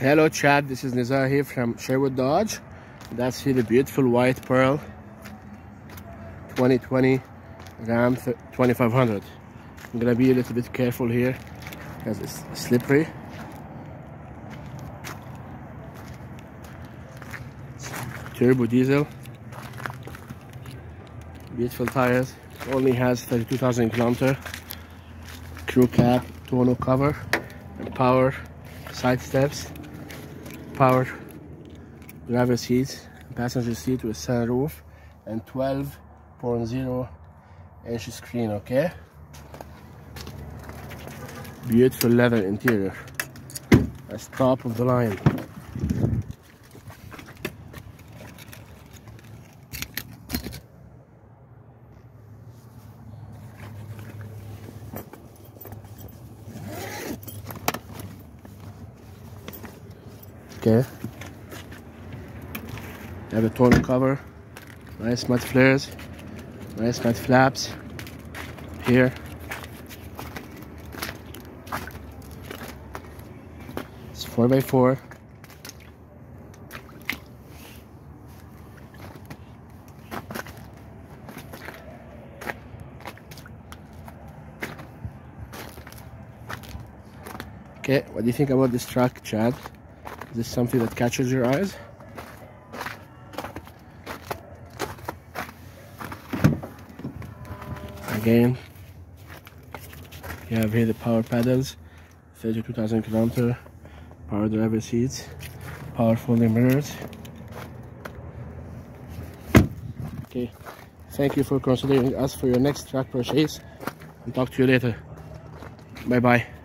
Hello Chad, this is Nizar here from Sherwood Dodge. That's here the beautiful white pearl 2020 Ram 2500. I'm gonna be a little bit careful here because it's slippery. Turbo diesel. Beautiful tires. Only has 32,000 kilometer. Crew cab, tonneau cover, and power side steps power driver seat, passenger seat with sunroof, and 12.0 inch screen, okay? Beautiful leather interior. That's top of the line. Okay you have a tonneau cover. Nice mud flares. Nice mud flaps. Here. It's 4x4 Okay, what do you think about this truck, Chad? Is this something that catches your eyes? Again, you have here the power pedals, 32,000 kilometer, power driver seats, power folding mirrors. Okay, thank you for considering us for your next truck purchase talk to you later. Bye bye.